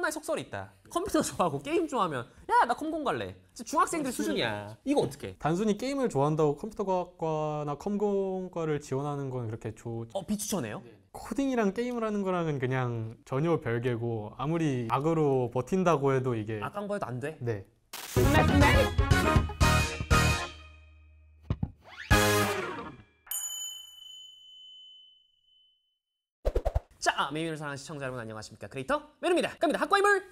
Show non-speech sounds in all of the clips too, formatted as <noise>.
하나의 속설이 있다. 컴퓨터 좋아하고 게임 좋아하면 야 나 컴공 갈래. 지금 중학생들 수준이야. 이거 어떻게? 단순히 게임을 좋아한다고 컴퓨터과학과나 컴공과를 지원하는 건 그렇게 좋 어 비추천해요? 코딩이랑 게임을 하는 거랑은 그냥 전혀 별개고 아무리 악으로 버틴다고 해도 이게 아까 거에도 안 돼. 네 미미미누를 사랑하는 시청자 여러분 안녕하십니까? 크리에이터 미미미누입니다. 갑니다. 학과인물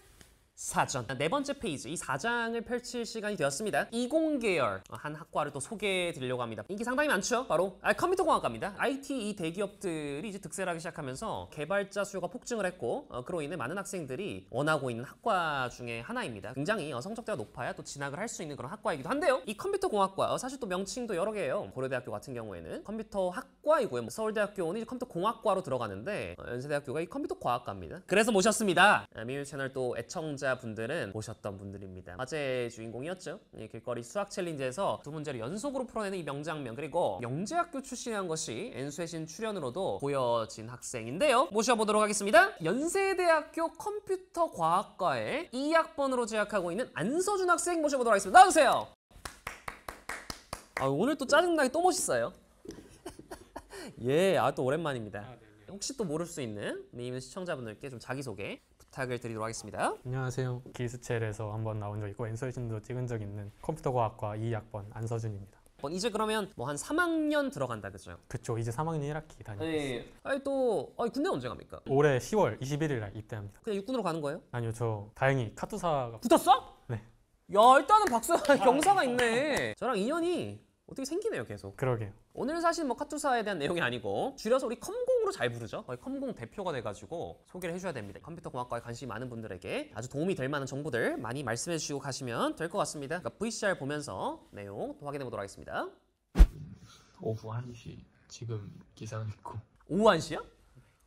사전 네 번째 페이지 이 4장을 펼칠 시간이 되었습니다. 이공계열 한 학과를 또 소개해 드리려고 합니다. 인기 상당히 많죠. 바로 아, 컴퓨터공학과입니다. IT 이 대기업들이 이제 득세하기 시작하면서 개발자 수요가 폭증을 했고 어, 그로 인해 많은 학생들이 원하고 있는 학과 중에 하나입니다. 굉장히 어, 성적대가 높아야 또 진학을 할 수 있는 그런 학과이기도 한데요. 이 컴퓨터공학과 어, 사실 또 명칭도 여러 개예요. 고려대학교 같은 경우에는 컴퓨터학과이고요. 뭐 서울대학교는 컴퓨터공학과로 들어가는데 어, 연세대학교가 이 컴퓨터과학과입니다. 그래서 모셨습니다. 아, 미미미누 채널 또 애청자 분들은 보셨던 분들입니다. 화제의 주인공이었죠. 이 길거리 수학 챌린지에서 두 문제를 연속으로 풀어내는 이 명장면 그리고 영재학교 출신이란 것이 N수의 출연으로도 보여진 학생인데요. 모셔보도록 하겠습니다. 연세대학교 컴퓨터과학과에 2학번으로 재학하고 있는 안서준 학생 모셔보도록 하겠습니다. 나와주세요. 아, 오늘 또 짜증나게 또 멋있어요. <laughs> 예, 아 또 오랜만입니다. 혹시 또 모를 수 있는 미임 시청자분들께 좀 자기소개 부탁을 드리도록 하겠습니다. 안녕하세요 기스첼에서 한번 나온 적 있고 엔서신도 찍은 적 있는 컴퓨터과학과 2학번 안서준입니다 어, 이제 그러면 뭐 한 3학년 들어간다 그죠? 그쵸 이제 3학년 1학기 다니고 있어요 네. 아니 또 아니 군대 언제 갑니까? 올해 10월 21일 날 입대합니다 그냥 육군으로 가는 거예요? 아니요 저 다행히 카투사가 붙었어? 네. 야 일단은 박수 경사가 <laughs> 있네. 저랑 인연이 어떻게 생기네요 계속. 그러게요 오늘 사실 뭐 카투사에 대한 내용이 아니고 줄여서 우리 컴공 으로 잘 부르죠. 거의 컴공 대표가 돼가지고 소개를 해줘야 됩니다. 컴퓨터 공학과에 관심이 많은 분들에게 아주 도움이 될 만한 정보들 많이 말씀해 주시고 가시면 될 것 같습니다. 그러니까 VCR 보면서 내용 또 확인해 보도록 하겠습니다. 오후 1시 지금 기상 있고 오후 1시야?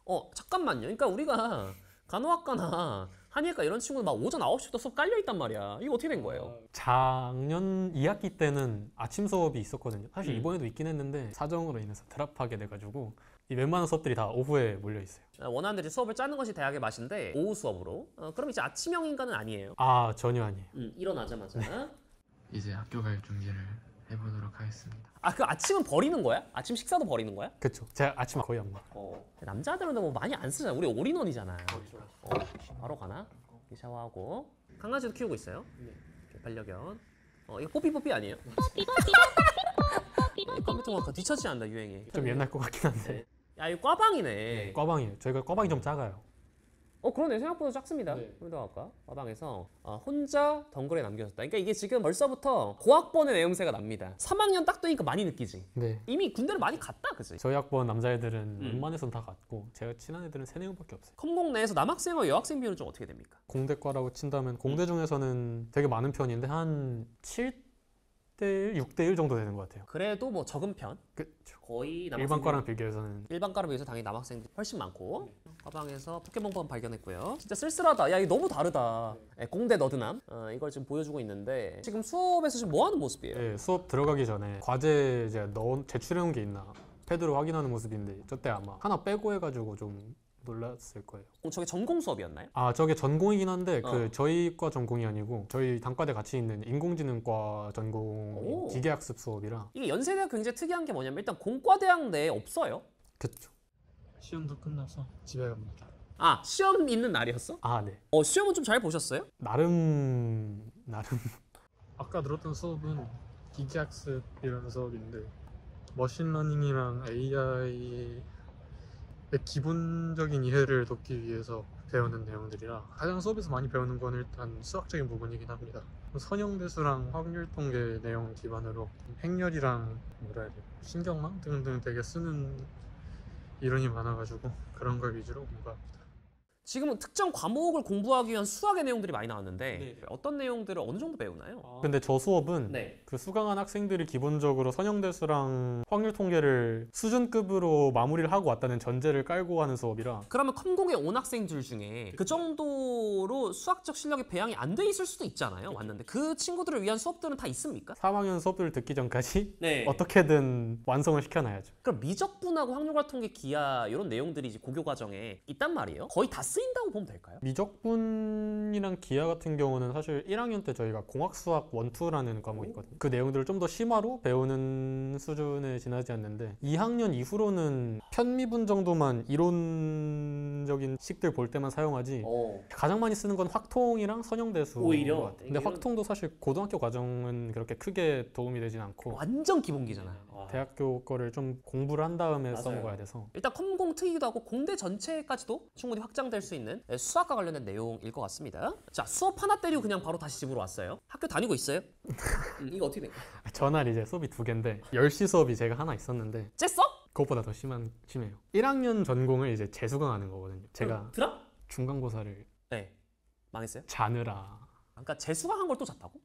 어 잠깐만요. 그러니까 우리가 간호학과나 한의학과 이런 친구들 막 오전 9시부터 수업 깔려 있단 말이야. 이거 어떻게 된 거예요? 작년 2학기 때는 아침 수업이 있었거든요 사실 음. 이번에도 있긴 했는데 사정으로 인해서 드랍하게 돼가지고 이 웬만한 수업들이 다 오후에 몰려 있어요. 어, 원하는 대로 수업을 짜는 것이 대학의 맛인데 오후 수업으로. 어, 그럼 이제 아침형 인간은 아니에요? 아 전혀 아니에요. 음, 일어나자마자. <laughs> 이제 학교 갈 준비를 해보도록 하겠습니다. 아 그 아침은 버리는 거야? 아침 식사도 버리는 거야? 그쵸. 제가 아침 거의 안 먹어요. 어 남자들은 뭐 많이 안 쓰잖아. 우리 all-in-one이잖아. 어, 바로 가나? 이렇게 샤워하고. 강아지도 키우고 있어요? 이렇게 반려견. 어 이거 뽀삐뽀삐 아니에요? 이 컴퓨터 공학과 뒤처진다 유행에 좀 옛날 것 같긴 한데 야 이거 꽈방이네 꽈방이에요 저희가 꽈방이 좀 작아요 어 그러네 생각보다 작습니다. 네. 컴퓨터학과 과방에서 어, 혼자 덩그러니 남겨졌다. 그러니까 이게 지금 벌써부터 고학번의 냄새가 납니다. 3학년 딱 되니까 많이 느끼지. 네 이미 군대를 많이 갔다, 그지? 저희 학번 남자애들은 음. 웬만해선 다 갔고 제가 친한 애들은 세 명밖에 없어요 컴공 내에서 남학생과 여학생 비율은 좀 어떻게 됩니까? 공대과라고 친다면 공대 중에서는 되게 많은 편인데 한 7 대 1, 6대 1 정도 되는 것 같아요. 그래도 뭐 적은 편. 그쵸. 거의 남학생 일반과랑 비교해서는 일반과를 비해서 당연히 남학생들이 훨씬 많고 과방에서 포켓몬 발견했고요. 진짜 쓸쓸하다. 야 이거 너무 다르다. 예, 공대 너드남 어, 이걸 지금 보여주고 있는데 지금 수업에서 지금 뭐 하는 모습이에요? 네, 수업 들어가기 전에 과제 제출해온 게 있나 패드로 확인하는 모습인데 저때 아마 하나 빼고 해가지고 좀 놀랐을 거예요. 어, 저게 전공 수업이었나요? 아 저게 전공이긴 한데 어. 그 저희과 전공이 아니고 저희 단과대 같이 있는 인공지능과 전공 오. 기계학습 수업이라 이게 연세대학 굉장히 특이한 게 뭐냐면 일단 공과대학 내에 없어요. 그쵸. 시험도 끝나서 집에 갑니다. 아 시험 있는 날이었어? 아 네. 어 시험은 좀 잘 보셨어요? 나름 나름 아까 들었던 수업은 기계학습이라는 수업인데 머신러닝이랑 AI의 기본적인 이해를 돕기 위해서 배우는 내용들이라 가장 수업에서 많이 배우는 건 일단 수학적인 부분이긴 합니다. 선형대수랑 확률통계 내용 기반으로 행렬이랑 뭐라 해야 돼 신경망 등등 되게 쓰는 이론이 많아가지고 그런 걸 위주로 공부합니다. 지금은 특정 과목을 공부하기 위한 수학의 내용들이 많이 나왔는데 네. 어떤 내용들을 어느 정도 배우나요? 근데 저 수업은 네. 그 수강한 학생들이 기본적으로 선형대수랑 확률 통계를 수준급으로 마무리를 하고 왔다는 전제를 깔고 하는 수업이라 그러면 컴공에 온 학생들 중에 그 정도로 수학적 실력이 배양이 안 돼 있을 수도 있잖아요. 왔는데 그 친구들을 위한 수업들은 다 있습니까? 3학년 수업들을 듣기 전까지 <laughs> 네. 어떻게든 완성을 시켜놔야죠. 그럼 미적분하고 확률과 통계 기하 이런 내용들이 이제 고교 과정에 있단 말이에요. 거의 다 쓰 이는 트인다고 보면 될까요? 미적분이랑 기하 같은 경우는 사실 1학년 때 저희가 공학수학 1, 2라는 과목이 있거든요. 그 내용들을 좀 더 심화로 배우는 수준에 지나지 않는데 2학년 이후로는 편미분 정도만 이론적인 식들 볼 때만 사용하지 어. 가장 많이 쓰는 건 확통이랑 선형대수 오히려? 것 같아요. 근데 이런- 확통도 사실 고등학교 과정은 그렇게 크게 도움이 되진 않고 완전 기본기잖아. 와. 대학교 거를 좀 공부를 한 다음에 맞아요. 써먹어야 돼서 일단 컴공 특이기도 하고 공대 전체까지도 충분히 확장될 수 있는 네, 수학과 관련된 내용일 것 같습니다. 자 수업 하나 때리고 그냥 바로 다시 집으로 왔어요. 학교 다니고 있어요? 음, 이거 어떻게 된 거야? 전날 이제 수업이 두 개인데 10시 수업이 제가 하나 있었는데 쨌어? 그것보다 더 심한 심해요. 1학년 전공을 이제 재수강하는 거거든요. 제가 들어? 중간고사를 네 망했어요. 자느라 그러니까 재수강한 걸 또 잤다고?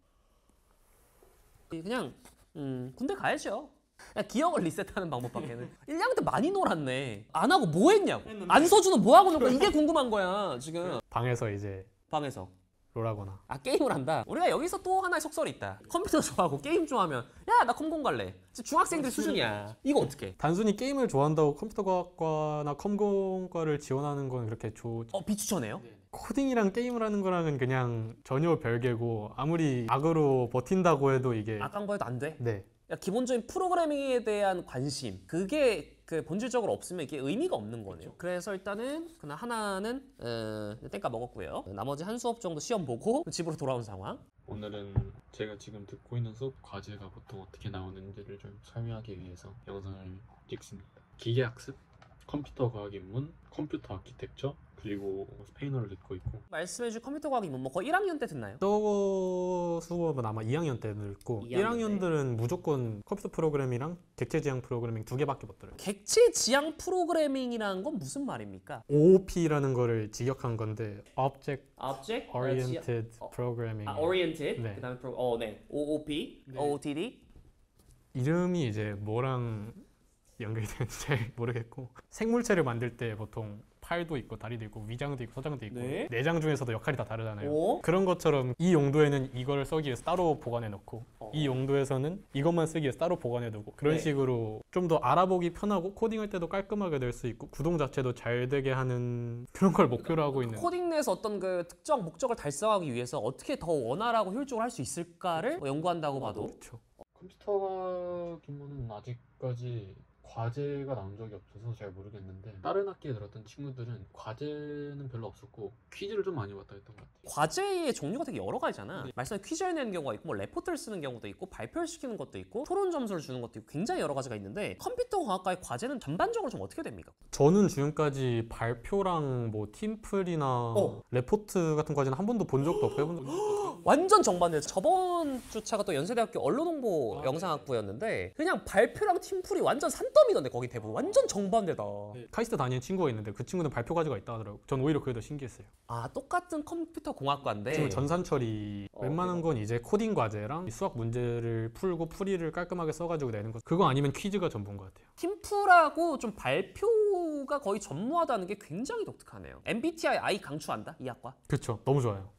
그냥 음, 군대 가야죠. 그냥 기억을 리셋하는 방법밖에는 1학년 때 많이 놀았네. 안 하고 뭐 했냐고. 안 서주는 뭐 하고 놀고 이게 궁금한 거야 지금 방에서 이제 방에서. 롤하거나 아 게임을 한다. 우리가 여기서 또 하나의 속설이 있다. 컴퓨터 좋아하고 게임 좋아하면 야 나 컴공 갈래. 지금 중학생들 수준이야. 이거 어떻게? 단순히 게임을 좋아한다고 컴퓨터과학과나 컴공과를 지원하는 건 그렇게 좋어 비추천해요? 코딩이랑 게임을 하는 거랑은 그냥 전혀 별개고 아무리 악으로 버틴다고 해도 이게 아까 거에도 안 돼. 네 야, 기본적인 프로그래밍에 대한 관심 그게 그 본질적으로 없으면 이게 의미가 없는 거네요. 그래서 일단은 그냥 하나는 어, 땡까 먹었고요. 나머지 한 수업 정도 시험 보고 <laughs> 집으로 돌아온 상황. 오늘은 제가 지금 듣고 있는 수업 과제가 보통 어떻게 나오는지를 좀 설명하기 위해서 영상을 찍습니다. 기계학습, 컴퓨터 과학 입문, 컴퓨터 아키텍처, 그리고 스페인어를 듣고 있고 말씀해주신 컴퓨터 과학 입문 뭐 거의 1학년 때 듣나요? 저거 수업은 아마 2학년 때 듣고 2학년 1학년 들은 무조건 컴퓨터 프로그래밍이랑 객체 지향 프로그래밍 두 개밖에 못 들어요. 객체 지향 프로그래밍이라는 건 무슨 말입니까? OOP라는 거를 직역한 건데 Object Object Oriented 어. Programming 아, oriented. 네. 그다음에 프로 어, 네. OOP, OOTD. 이름이 이제 뭐랑 연결이 되는지 잘 모르겠고 생물체를 만들 때 보통 팔도 있고 다리도 있고 위장도 있고 서장도 있고 네. 내장 중에서도 역할이 다 다르잖아요. 오. 그런 것처럼 이 용도에는 이걸 쓰기 위해서 따로 보관해 놓고 어. 이 용도에서는 이것만 쓰기 위해서 따로 보관해 두고 그런 네. 식으로 좀 더 알아보기 편하고 코딩할 때도 깔끔하게 될 수 있고 구동 자체도 잘 되게 하는 그런 걸 목표로 하고 있는 코딩 내에서 어떤 그 특정 목적을 달성하기 위해서 어떻게 더 원활하고 효율적으로 할 수 있을까를 뭐 연구한다고 봐도 그렇죠. 컴퓨터 입문은 아직까지 과제가 나온 적이 없어서 잘 모르겠는데 다른 학기에 들었던 친구들은 과제는 별로 없었고 퀴즈를 좀 많이 봤다 했던 것 같아요. 과제의 종류가 되게 여러 가지잖아. 말씀에 퀴즈를 내는 경우가 있고, 뭐 레포트를 쓰는 경우도 있고, 발표를 시키는 것도 있고, 토론 점수를 주는 것도 있고, 굉장히 여러 가지가 있는데 컴퓨터 과학과의 과제는 전반적으로 좀 어떻게 됩니까? 저는 지금까지 발표랑 뭐 팀플이나 어. 레포트 같은 과제는 한 번도 본 적도 없고 해본 적도 없고 <gasps> 완전 정반대예요. 저번 주차가 또 연세대학교 언론홍보 아, 영상학부였는데 그냥 발표랑 팀플이 완전 산더미던데 거기 대부분 완전 정반대다. 카이스트 다니는 친구가 있는데 그 친구는 발표 과제가 있다 하더라고요. 전 오히려 그게 더 신기했어요. 아 똑같은 컴퓨터 공학과인데 지금 전산 처리 네. 어, 웬만한 건 이제 코딩 과제랑 수학 문제를 풀고 풀이를 깔끔하게 써가지고 내는 거 그거 아니면 퀴즈가 전부인 것 같아요. 팀플하고 좀 발표가 거의 전무하다는 게 굉장히 독특하네요. MBTI I 강추한다 이 학과. 그렇죠. 너무 좋아요.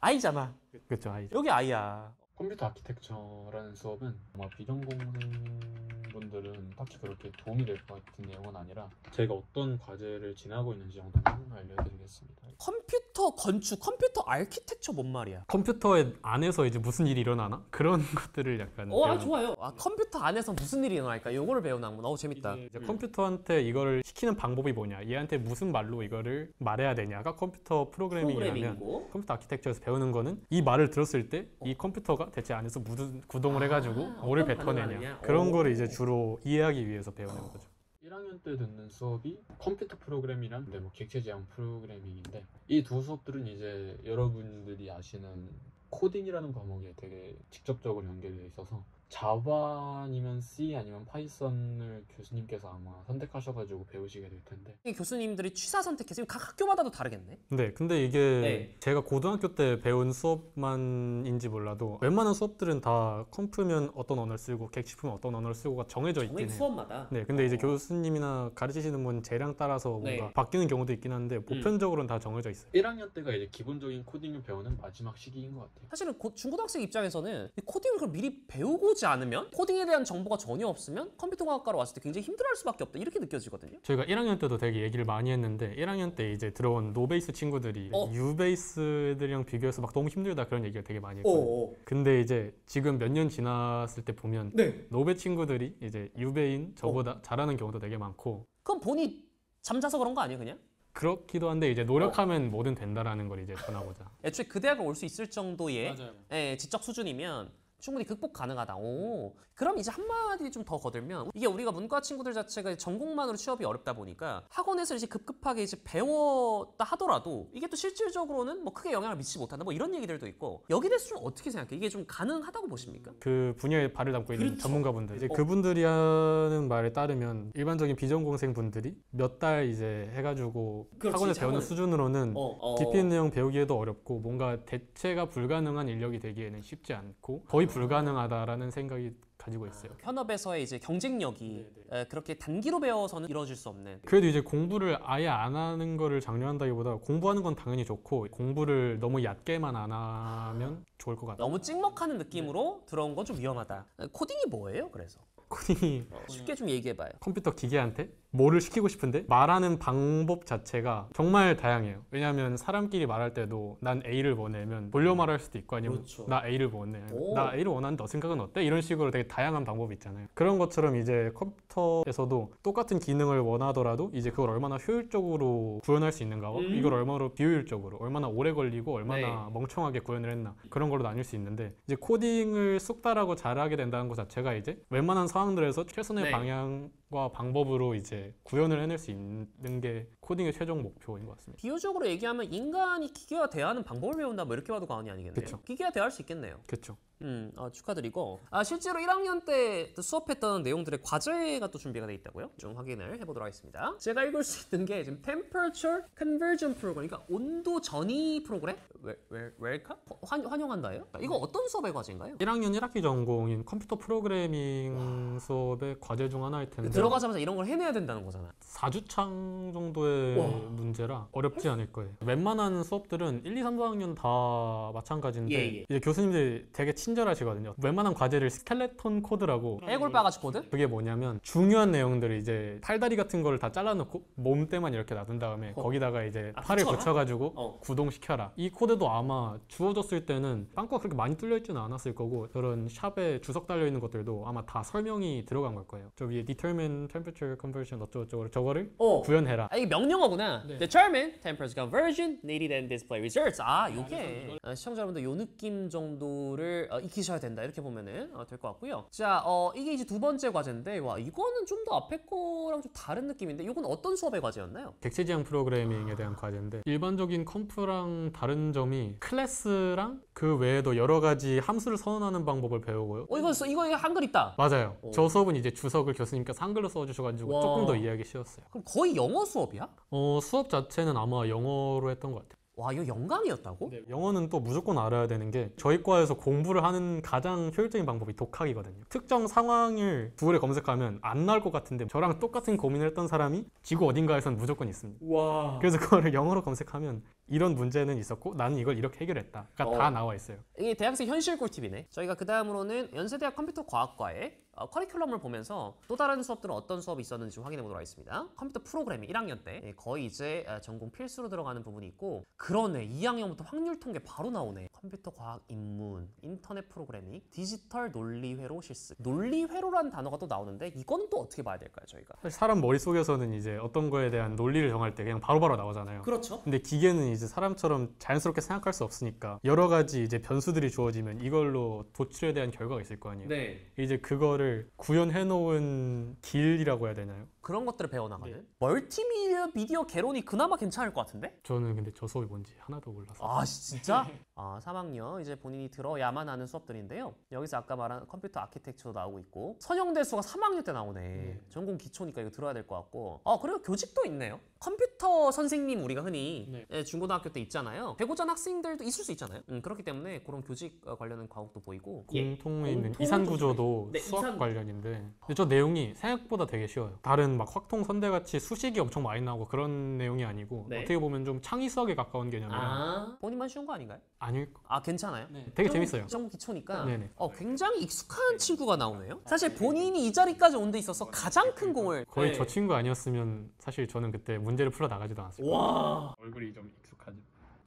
I잖아. 그렇죠. I. 여기 I야. 컴퓨터 아키텍처라는 수업은 아마 비전공생 분들은 딱히 그렇게 도움이 될 것 같은 내용은 아니라 제가 어떤 과제를 지나고 있는지 정도만 알려드리겠습니다. 컴퓨터 건축, 컴퓨터 아키텍처 뭔 말이야? 컴퓨터에 안에서 이제 무슨 일이 일어나나 그런 <laughs> 것들을 약간 어, 아, 배우는 좋아요. 아, 컴퓨터 안에서 무슨 일이 일어날까? 요거를 배우는구나. 어, 재밌다. 이제 컴퓨터한테 이거를 시키는 방법이 뭐냐 얘한테 무슨 말로 이거를 말해야 되냐가 컴퓨터 프로그래밍이라면 프로그래밍이고. 컴퓨터 아키텍처에서 배우는 거는 이 말을 들었을 때 이 컴퓨터가 대체 안에서 무슨 구동을 해가지고 아, 뭐를 어떤 반응을 뱉어내냐 하느냐? 그런 오. 거를 이제 주로 이해하기 위해서 배우는 거죠. 1학년 때 듣는 수업이 컴퓨터 프로그램이랑 네, 뭐 객체 지향 프로그래밍인데 이 두 수업들은 이제 여러분들이 아시는 코딩이라는 과목에 되게 직접적으로 연결되어 있어서 자바 아니면 C 아니면 파이썬을 교수님께서 아마 선택하셔가지고 배우시게 될 텐데 이 교수님들이 취사 선택해서 각 학교마다도 다르겠네. 네, 근데 이게 네. 제가 고등학교 때 배운 수업만인지 몰라도 웬만한 수업들은 다 컴프면 어떤 언어를 쓰고 객지프는 어떤 언어를 쓰고가 정해져 있긴 해요. 수업마다. 네, 근데 이제 어. 교수님이나 가르치시는 분 재량 따라서 뭔가 네. 음. 바뀌는 경우도 있긴 한데 보편적으로는 다 정해져 있어요. 1학년 때가 이제 기본적인 코딩을 배우는 마지막 시기인 것 같아요. 사실은 고- 중고등학생 입장에서는 이 코딩을 그걸 미리 배우고 배우지 않으면 코딩에 대한 정보가 전혀 없으면 컴퓨터공학과로 왔을 때 굉장히 힘들어할 수밖에 없다 이렇게 느껴지거든요. 저희가 1학년 때도 되게 얘기를 많이 했는데 1학년 때 이제 들어온 노베이스 친구들이 어. 유베이스들이랑 비교해서 막 너무 힘들다 그런 얘기를 되게 많이 했거든요. 어, 근데 이제 지금 몇 년 지났을 때 보면 네. 노베 친구들이 이제 유베인 저보다 잘하는 경우도 되게 많고 그럼 본인이 잠자서 그런 거 아니에요, 그냥? 그렇기도 한데 이제 노력하면 뭐든 된다라는 걸 이제 전하고자. 애초에 그 대학을 올 수 있을 정도의. 예, 지적 수준이면 충분히 극복 가능하다. 오, 그럼 이제 한마디 좀 더 거들면 이게 우리가 문과 친구들 자체가 전공만으로 취업이 어렵다 보니까 학원에서 이제 급급하게 이제 배웠다 하더라도 이게 또 실질적으로는 뭐 크게 영향을 미치지 못한다. 뭐 이런 얘기들도 있고 여기 대해서 좀 어떻게 생각해? 이게 좀 가능하다고 보십니까? 그 분야에 발을 담고 있는 그렇죠. 전문가분들 이제 어. 그분들이 하는 말에 따르면 일반적인 비전공생 분들이 몇 달 이제 해가지고 그렇지, 학원에 이제 배우는 학원에- 수준으로는 어, 어. 깊이 있는 내용 배우기에도 어렵고 뭔가 대체가 불가능한 인력이 되기에는 쉽지 않고 거의 불가능하다라는 생각이 가지고 있어요. 현업에서의 이제 경쟁력이 네, 에, 그렇게 단기로 배워서는 이루어질 수 없는 그래도 이제 공부를 아예 안 하는 거를 장려한다기보다 공부하는 건 당연히 좋고 공부를 너무 얕게만 안 하면 좋을 것 같아요. 너무 찍먹하는 느낌으로 들어온 건 좀 위험하다. 코딩이 뭐예요? 그래서 코딩이 어, 쉽게 좀 얘기해봐요. 컴퓨터 기계한테 뭐를 시키고 싶은데 말하는 방법 자체가 정말 다양해요. 왜냐하면 사람끼리 말할 때도 난 A를 원해면 돌려 말할 수도 있고 아니면 그렇죠. 나 A를 원해. 오. 나 A를 원하는데 너 생각은 어때? 이런 식으로 되게 다양한 방법이 있잖아요. 그런 것처럼 이제 컴퓨터에서도 똑같은 기능을 원하더라도 이제 그걸 얼마나 효율적으로 구현할 수 있는가와 음. 이걸 얼마나 비효율적으로 얼마나 오래 걸리고 얼마나 네. 멍청하게 구현을 했나 그런 걸로 나뉠 수 있는데 이제 코딩을 숙달하고 잘하게 된다는 것 자체가 이제 웬만한 상황들에서 최선의 네. 방향과 방법으로 이제 구현을 해낼 수 있는 게 코딩의 최종 목표인 것 같습니다. 비유적으로 얘기하면 인간이 기계와 대화하는 방법을 배운다 뭐 이렇게 봐도 과언이 아니겠네요. 그쵸. 기계와 대화할 수 있겠네요. 그렇죠. 음, 아, 축하드리고 아, 실제로 1학년 때또 수업했던 내용들의 과제가 또 준비가 돼 있다고요? 좀 확인을 해보도록 하겠습니다. 제가 읽을 수 있는 게 지금 Temperature Conversion Program, 그러니까 온도 전이 프로그램? Wel, wel, welcome? 환, 환영한다예요? 이거 어떤 수업의 과제인가요? 1학년 1학기 전공인 컴퓨터 프로그래밍 수업의 과제 중 하나일 텐데 들어가자마자 이런 걸 해내야 된다는 거잖아. 4주차 정도의 와. 문제라 어렵지 않을 거예요. 웬만한 수업들은 1, 2, 3, 4학년 다 마찬가지인데 예, 예. 이제 교수님들이 되게 친 절하시거든요. 웬만한 과제를 skeleton code라고 해골 바가지 코드? 그게 뭐냐면 중요한 내용들을 이제 팔다리 같은 거를 다 잘라놓고 몸통만 이렇게 놔둔 다음에 어. 거기다가 이제 아, 팔을 붙여라? 붙여가지고 어. 구동시켜라. 이 코드도 아마 주어졌을 때는 빵꾸가 그렇게 많이 뚫려 있지는 않았을 거고 저런 샵에 주석 달려 있는 것들도 아마 다 설명이 들어간 걸 거예요. 저 위에 determine temperature conversion 어쩌고저쩌고 저거를 어. 구현해라. 아, 이게 명령어구나. 네. Determine temperature conversion needed and display results. 아, 요게 아, 시청자 여러분들 요 느낌 정도를 어, 익히셔야 된다. 이렇게 보면은 어, 될것 같고요. 자, 어, 이게 이제 두 번째 과제인데, 와, 이거는 좀 더 앞에 거랑 좀 다른 느낌인데, 이건 어떤 수업의 과제였나요? 객체 지향 프로그래밍에 대한 과제인데 일반적인 컴프랑 다른 점이 클래스랑 그 외에도 여러 가지 함수를 선언하는 방법을 배우고요. 어, 이거 써- 이거 이거 한글 있다. 맞아요. 오. 저 수업은 이제 주석을 교수님께서 한글로 써주셔가지고 와. 조금 더 이해하기 쉬웠어요. 그럼 거의 영어 수업이야? 어, 수업 자체는 아마 영어로 했던 것 같아요. 와, 이거 영강이었다고? 영어는 또 무조건 알아야 되는 게 저희 과에서 공부를 하는 가장 효율적인 방법이 독학이거든요. 특정 상황을 구글에 검색하면 안 나올 것 같은데 저랑 똑같은 고민을 했던 사람이 지구 어딘가에선 무조건 있습니다. 와. 그래서 그거를 영어로 검색하면 이런 문제는 있었고 나는 이걸 이렇게 해결했다. 가 어. 다 나와 있어요. 이게 대학생 현실 꿀팁이네. 저희가 그 다음으로는 연세대학 컴퓨터 과학과의 어, 커리큘럼을 보면서 또 다른 수업들은 어떤 수업이 있었는지 좀 확인해 보도록 하겠습니다. 컴퓨터 프로그래밍 1학년 때 예, 거의 이제 아, 전공 필수로 들어가는 부분이 있고 그러네 2학년부터 확률 통계 바로 나오네. 컴퓨터 과학 입문, 인터넷 프로그래밍, 디지털 논리회로 실습. 논리회로라는 단어가 또 나오는데 이건 또 어떻게 봐야 될까요, 저희가? 사실 사람 머릿속에서는 이제 어떤 거에 대한 논리를 정할 때 그냥 바로 바로 나오잖아요. 그렇죠. 근데 기계는 이제 사람처럼 자연스럽게 생각할 수 없으니까 여러 가지 이제 변수들이 주어지면 이걸로 도출에 대한 결과가 있을 거 아니에요. 네. 이제 그거를 구현해 놓은 길이라고 해야 되나요? 그런 것들을 배워나가는 네. 멀티미디어 미디어 개론이 그나마 괜찮을 것 같은데? 저는 근데 저 수업이 뭔지 하나도 몰라서 아 진짜? <laughs> 아 3학년 이제 본인이 들어야만 하는 수업들인데요. 여기서 아까 말한 컴퓨터 아키텍처도 나오고 있고 선형대수가 3학년 때 나오네. 전공 기초니까 이거 들어야 될 것 같고. 아 그리고 교직도 있네요. 컴퓨터 선생님 우리가 흔히 네. 예, 중고등학교 때 있잖아요. 배고자 학생들도 있을 수 있잖아요. 음, 그렇기 때문에 그런 교직 어, 관련된 과목도 보이고. 공통에 있는 공통은 이산 좀 구조도 네, 수학 관련인데 근데 저 내용이 생각보다 되게 쉬워요. 다른 보면은 막 확통 선대 같이 수식이 엄청 많이 나오고 그런 내용이 아니고 네. 어떻게 보면 좀 창의 수학에 가까운 개념이라 아 본인만 쉬운 거 아닌가요? 아닐 아 괜찮아요? 되게 좀- 재밌어요. 좀 기초니까 네네. 어, 굉장히 익숙한 친구가 나오네요. 사실 본인이 이 자리까지 온 데 있어서 가장 큰 공을 거의 네. 저 친구 아니었으면 사실 저는 그때 문제를 풀어 나가지도 않았어요. 와 얼굴이 좀 익숙하죠.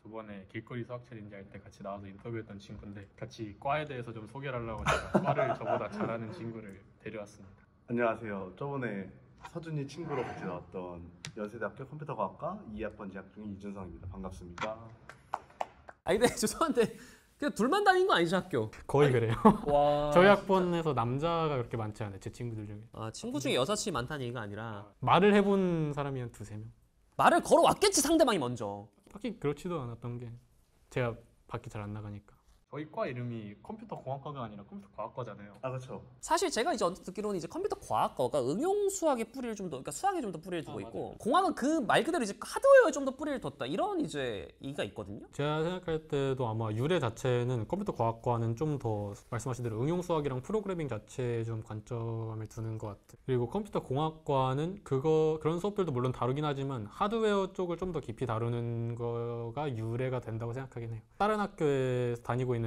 저번에 길거리 수학 챌린지 할 때 같이 나와서 인터뷰했던 친구인데 같이 과에 대해서 좀 소개를 하려고 제가 과를 저보다 잘 아는 친구를 데려왔습니다. 안녕하세요. 저번에 서준이 친구로 같이 나왔던 연세대학교 컴퓨터과학과 2학번 재학 중인 이준성입니다. 반갑습니다. 아니 근데 <laughs> 죄송한데 그냥 둘만 다닌 거 아니죠 학교? 거의 그래요. <laughs> 와 저희 학번에서 남자가 그렇게 많지 않아요. 제 친구들 중에. 아 친구 중에 여사친이 많다는 얘기가 아니라 말을 해본 사람이 한 두세 명. 말을 걸어왔겠지 상대방이 먼저. 딱히 그렇지도 않았던 게 제가 밖에 잘 안 나가니까. 저희 과 이름이 컴퓨터 공학과가 아니라 컴퓨터 과학과잖아요. 아 그렇죠. 사실 제가 이제 언뜻 듣기로는 이제 컴퓨터 과학과가 응용 수학에 뿌리를 좀 더, 그러니까 수학에 좀 더 뿌리를 두고 아, 있고 공학은 그 말 그대로 이제 하드웨어에 좀 더 뿌리를 뒀다 이런 이제 얘기가 있거든요. 제가 생각할 때도 아마 유래 자체는 컴퓨터 과학과는 좀 더 말씀하신 대로 응용 수학이랑 프로그래밍 자체에 좀 관점을 두는 것 같아요. 그리고 컴퓨터 공학과는 그거 그런 수업들도 물론 다루긴 하지만 하드웨어 쪽을 좀 더 깊이 다루는 거가 유래가 된다고 생각하긴 해요. 다른 학교에 다니고 있는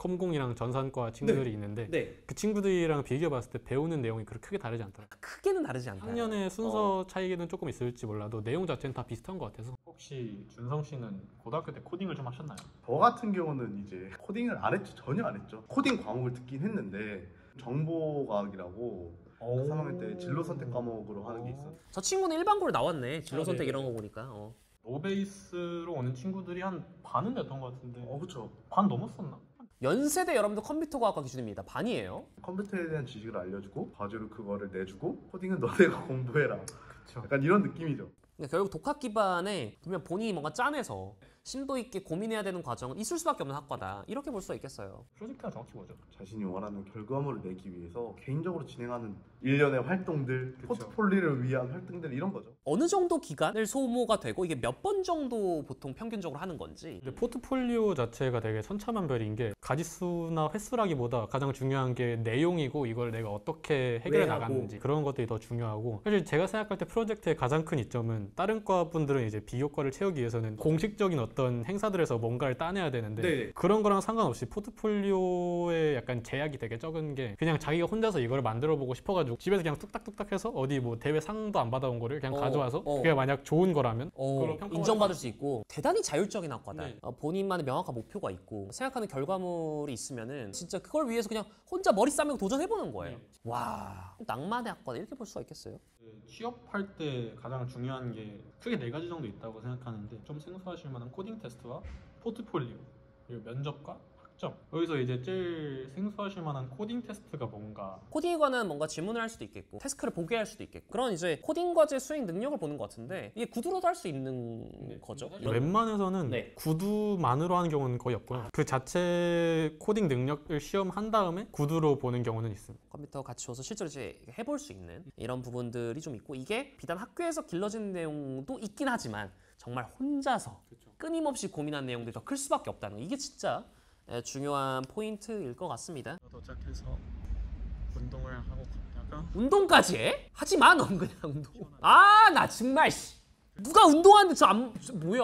컴공이랑 전산과 친구들이 있는데 네. 그 친구들이랑 비교해봤을 때 배우는 내용이 그렇게 크게 다르지 않더라고요. 크게는 다르지 않다. 학년의 순서 차이는 조금 있을지 몰라도 내용 자체는 다 비슷한 것 같아서 혹시 준성 씨는 고등학교 때 코딩을 좀 하셨나요? 저 같은 경우는 이제 코딩을 안 했죠. 전혀 안 했죠. 코딩 과목을 듣긴 했는데 정보과학이라고 3학년 때 진로 선택 과목으로 하는 게 있어요. 저 친구는 일반고를 나왔네. 진로 아, 선택 네. 이런 거 보니까. 어. no base로 오는 친구들이 한 반은 됐던 것 같은데 어 그렇죠. 반 넘었었나? 연세대 여러분들 컴퓨터과학과 기준입니다. 반이에요. 컴퓨터에 대한 지식을 알려주고 과제로 그거를 내주고 코딩은 너네가 <laughs> 공부해라. 그렇죠. 약간 이런 느낌이죠. 그러니까 결국 독학 기반에 보면 본인이 뭔가 짜내서 심도 있게 고민해야 되는 과정은 있을 수밖에 없는 학과다. 이렇게 볼 수가 있겠어요. 프로젝트가 정확히 뭐죠? 자신이 원하는 결과물을 내기 위해서 개인적으로 진행하는 일련의 활동들, 그쵸. 포트폴리오를 위한 활동들 이런 거죠. 어느 정도 기간을 소모가 되고 이게 몇 번 정도 보통 평균적으로 하는 건지. 근데 포트폴리오 자체가 되게 천차만별인 게 가지수나 횟수라기보다 가장 중요한 게 내용이고 이걸 내가 어떻게 해결해. 나가는지 그런 것들이 더 중요하고 사실 제가 생각할 때 프로젝트의 가장 큰 이점은 다른 과 분들은 이제 비효과를 채우기 위해서는 공식적인 어떤 행사들에서 뭔가를 따내야 되는데 네. 그런 거랑 상관없이 포트폴리오에 약간 제약이 되게 적은 게 그냥 자기가 혼자서 이걸 만들어 보고 싶어가지고 집에서 그냥 뚝딱뚝딱 해서 어디 뭐 대회 상도 안 받아온 거를 그냥 어, 가져와서 어. 그게 만약 좋은 거라면 어, 인정받을 수 있고 대단히 자율적인 학과다. 네. 어, 본인만의 명확한 목표가 있고 생각하는 결과물이 있으면은 진짜 그걸 위해서 그냥 혼자 머리 싸매고 도전해보는 거예요. 네. 와 낭만의 학과다 이렇게 볼 수가 있겠어요. 그 취업할 때 가장 중요한 게 크게 네 가지 정도 있다고 생각하는데 좀 생소하실 만한 코딩 테스트와 포트폴리오 그리고 면접과 학점 여기서 이제 제일 생소하실 만한 코딩 테스트가 뭔가 코딩에 관한 뭔가 질문을 할 수도 있겠고 task를 보게 할 수도 있겠고 그런 이제 코딩 과제 수행 능력을 보는 것 같은데 이게 구두로도 할 수 있는 거죠. 이런- 웬만해서는 네. 구두만으로 하는 경우는 거의 없고요. 그 자체 코딩 능력을 시험한 다음에 구두로 보는 경우는 있습니다. 컴퓨터 같이 줘서 실제로 이제 해볼 수 있는 이런 부분들이 좀 있고 이게 비단 학교에서 길러지는 내용도 있긴 하지만 정말 혼자서 끊임없이 고민한 내용들이 더 클 수밖에 없다는 거 이게 진짜 에, 중요한 포인트일 것 같습니다. 도착해서 운동을 하고 갔다가 운동까지 해? 하지 마, 넌 그냥 운동. 아, 나 정말 씨. 누가 운동하는데 저 안, 저 뭐야.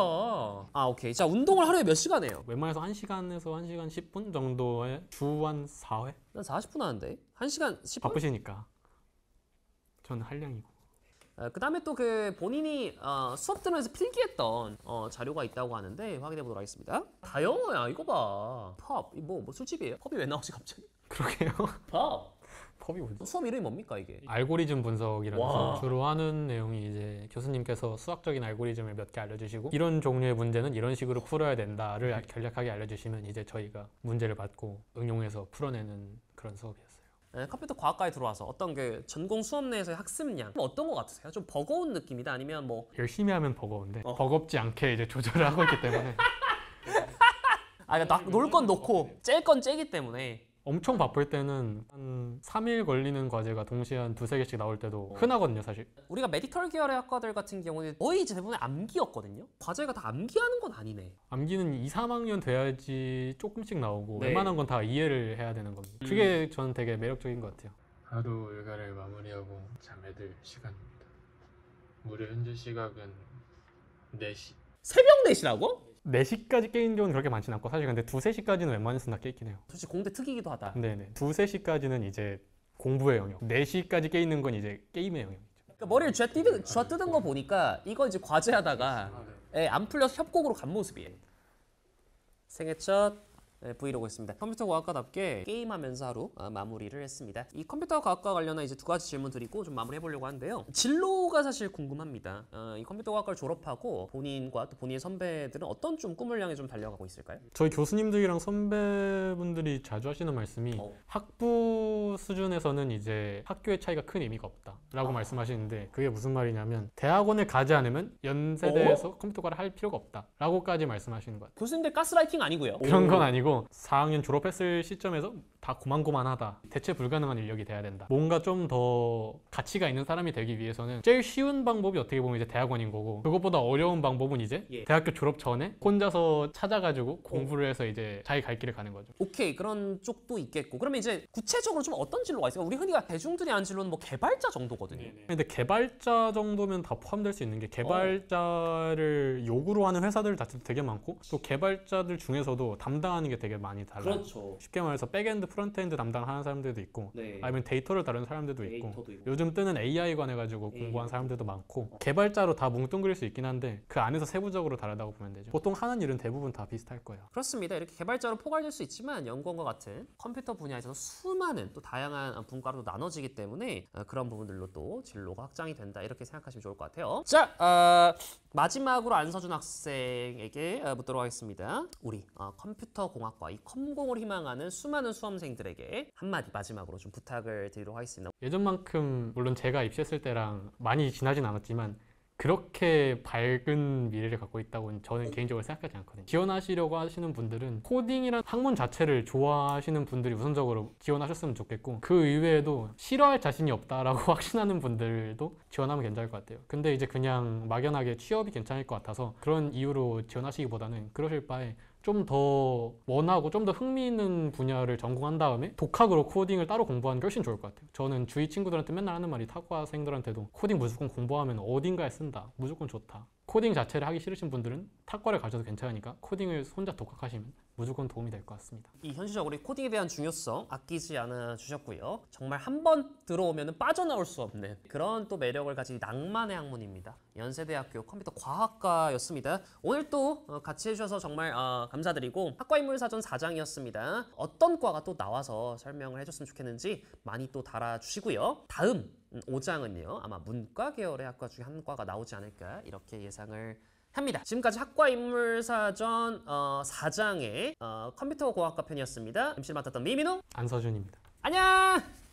아, 오케이. 자, 운동을 하루에 몇 시간 해요? 웬만해서 1시간에서 1시간 10분 정도의 주한 4회? 난 40분 하는데. 1시간 10분? 바쁘시니까. 저는 한량이고. 그 다음에 또 그 본인이 어, 수업 들으면서 필기했던 어, 자료가 있다고 하는데 확인해 보도록 하겠습니다. 다 영어야, 이거 봐. 펍. 이 뭐, 뭐 술집이에요? 펍이 왜 나오지 갑자기? 그러게요. <laughs> 펍. 펍이 뭐지? 수업 이름이 뭡니까, 이게? 알고리즘 분석이라서 와. 주로 하는 내용이 이제 교수님께서 수학적인 알고리즘을 몇 개 알려주시고 이런 종류의 문제는 이런 식으로 풀어야 된다를 간략하게 알려주시면 이제 저희가 문제를 받고 응용해서 풀어내는 그런 수업이었어요. 네, 컴퓨터 과학과에 들어와서 어떤 그 전공 수업 내에서의 학습량 어떤 것 같으세요? 좀 버거운 느낌이다 아니면 뭐 열심히 하면 버거운데 어. 버겁지 않게 이제 조절을 하고 있기 때문에 <laughs> 아, 그러니까 놀 건 놓고 짤건 째기 때문에 엄청 바쁠 때는 한 3일 걸리는 과제가 동시에 한 두세 개씩 나올 때도 흔하거든요, 사실. 우리가 메디컬 계열의 학과들 같은 경우는 거의 이제 대부분 암기였거든요. 과제가 다 암기하는 건 아니네. 암기는 2, 3학년 돼야지 조금씩 나오고 네. 웬만한 건 다 이해를 해야 되는 겁니다. 그게 저는 되게 매력적인 것 같아요. 하루 일과를 마무리하고 잠에 들 시간입니다 무려 현재 시각은 4시. 새벽 4시라고? 4시까지 깨는 경우는 그렇게 많진 않고 사실 근데 2, 3시까지는 웬만해서는 다 깨있긴 해요. 솔직히 공대 특이기도 하다. 네네. 2, 3시까지는 이제 공부의 영역. 4시까지 깨 있는 건 이제 게임의 영역. 그러니까 머리를 쥐어 뜯은, 쥐어 뜯은 거 보니까 이거 이제 과제하다가 예, 안 풀려서 협곡으로 간 모습이에요. 생애 첫 예, 브이로그였습니다. 컴퓨터 과학과답게 게임하면서 하루 어, 마무리를 했습니다. 이 컴퓨터 과학과 관련한 이제 두 가지 질문 드리고 좀 마무리해 보려고 하는데요. 진로가 사실 궁금합니다. 어, 이 컴퓨터 과학과를 졸업하고 본인과 또 본인의 선배들은 어떤 좀 꿈을 향해 좀 달려가고 있을까요? 저희 교수님들이랑 선배분들이 자주 하시는 말씀이 어. 학부 수준에서는 이제 학교의 차이가 큰 의미가 없다라고 아. 말씀하시는데 그게 무슨 말이냐면 대학원을 가지 않으면 연세대에서 어? 컴퓨터과를 할 필요가 없다라고까지 말씀하시는 것 같아요. 교수님들 가스라이팅 아니고요. 그런 건 아니고 4학년 졸업했을 시점에서 다 고만고만하다. 대체 불가능한 인력이 돼야 된다. 뭔가 좀 더 가치가 있는 사람이 되기 위해서는 제일 쉬운 방법이 어떻게 보면 이제 대학원인 거고 그것보다 어려운 방법은 이제 예. 대학교 졸업 전에 혼자서 찾아가지고 공부를 해서 이제 자기 갈 길을 가는 거죠. 오케이 그런 쪽도 있겠고 그러면 이제 구체적으로 좀 어떤 진로가 있을까? 우리 흔히가 대중들이 아는 진로는 뭐 개발자 정도거든요. 근데 개발자 정도면 다 포함될 수 있는 게 개발자를 요구로 하는 회사들 자체도 되게 많고 또 개발자들 중에서도 담당하는 게 되게 많이 달라요. 그렇죠. 쉽게 말해서 backend, frontend 담당하는 사람들도 있고 네. 아니면 데이터를 다루는 사람들도 있고 데이터도 있고. 요즘 뜨는 AI 관해 가지고 AI. 공부한 사람들도 많고 개발자로 다 뭉뚱그릴 수 있긴 한데 그 안에서 세부적으로 다르다고 보면 되죠. 보통 하는 일은 대부분 다 비슷할 거예요. 그렇습니다. 이렇게 개발자로 포괄될 수 있지만 연구원과 같은 컴퓨터 분야에서 수많은 또 다양한 분과로 나눠지기 때문에 어, 그런 부분들로 또 진로가 확장이 된다 이렇게 생각하시면 좋을 것 같아요. 자 어, 마지막으로 안서준 학생에게 어, 묻도록 하겠습니다. 우리 어, 컴퓨터 공학과 이 컴공을 희망하는 수많은 수험생 들에게 한마디 마지막으로 좀 부탁을 드리도록 하겠습니다. 예전만큼 물론 제가 입시했을 때랑 많이 지나진 않았지만 그렇게 밝은 미래를 갖고 있다고 저는 개인적으로 생각하지 않거든요. 지원하시려고 하시는 분들은 코딩이란 학문 자체를 좋아하시는 분들이 우선적으로 지원하셨으면 좋겠고 그 이외에도 싫어할 자신이 없다라고 <laughs> 확신하는 분들도 지원하면 괜찮을 것 같아요. 근데 이제 그냥 막연하게 취업이 괜찮을 것 같아서 그런 이유로 지원하시기보다는 그러실 바에 좀 더 원하고 좀 더 흥미있는 분야를 전공한 다음에 독학으로 코딩을 따로 공부하는 게 훨씬 좋을 것 같아요. 저는 주위 친구들한테 맨날 하는 말이 타과생들한테도 코딩 무조건 공부하면 어딘가에 쓴다. 무조건 좋다. 코딩 자체를 하기 싫으신 분들은 타과를 가셔도 괜찮으니까 코딩을 혼자 독학하시면 무조건 도움이 될 것 같습니다. 이 현실적으로 이 코딩에 대한 중요성 아끼지 않아 주셨고요. 정말 한 번 들어오면 빠져나올 수 없는 그런 또 매력을 가진 낭만의 학문입니다. 연세대학교 컴퓨터 과학과였습니다. 오늘 또 어, 같이 해주셔서 정말 어, 감사드리고 학과인물사전 4장이었습니다. 어떤 과가 또 나와서 설명을 해줬으면 좋겠는지 많이 또 달아주시고요. 다음 5장은요 아마 문과 계열의 학과 중에 한 과가 나오지 않을까 이렇게 예상을 합니다. 지금까지 학과 인물사전 어, 4장의 어, 컴퓨터 공학과 편이었습니다. MC를 맡았던 미민호 안서준입니다. 안녕.